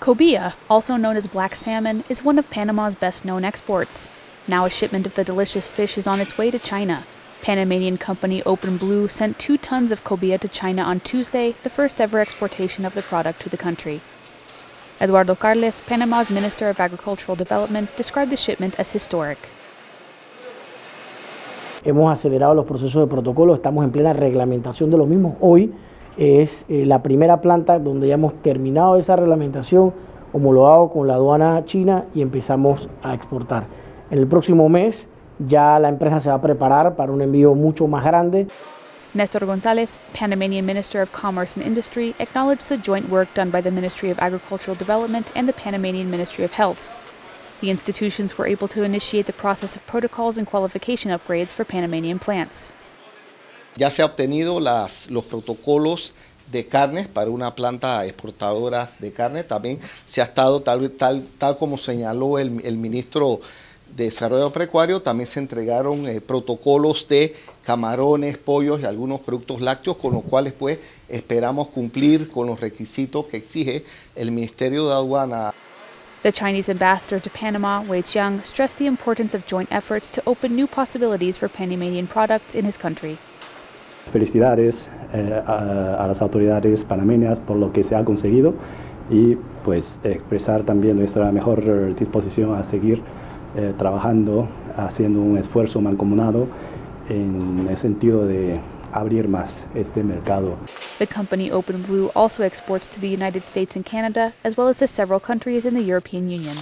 Cobia, also known as black salmon, is one of Panama's best known exports. Now a shipment of the delicious fish is on its way to China. Panamanian company Open Blue sent two tons of cobia to China on Tuesday, the first ever exportation of the product to the country. Eduardo Carles, Panama's Minister of Agricultural Development, described the shipment as historic. Hemos acelerado los procesos de protocolo, estamos en plena reglamentación de los mismos. Hoy es eh, la primera planta donde ya hemos terminado esa reglamentación, homologado con la aduana china y empezamos a exportar. En el próximo mes ya la empresa se va a preparar para un envío mucho más grande. Nestor Gonzalez, Panamanian Minister of Commerce and Industry, acknowledged the joint work done by the Ministry of Agricultural Development and the Panamanian Ministry of Health. The institutions were able to initiate the process of protocols and qualification upgrades for Panamanian plants. Ya se ha obtenido las, los protocolos de carnes para una planta exportadora de carne. También se ha estado, tal, tal, tal como señaló el, ministro de Desarrollo Pecuario, también se entregaron eh, protocolos de camarones, pollos y algunos productos lácteos, con los cuales pues esperamos cumplir con los requisitos que exige el Ministerio de Aduana. The Chinese ambassador to Panama, Wei Qiang, stressed the importance of joint efforts to open new possibilities for Panamanian products in his country. Felicidades eh, a, a las autoridades panameñas por lo que se ha conseguido y pues expresar también nuestra mejor disposición a seguir eh, trabajando, haciendo un esfuerzo mancomunado en el sentido de abrir más este mercado. The company Open Blue also exports to the United States and Canada, as well as to several countries in the European Union.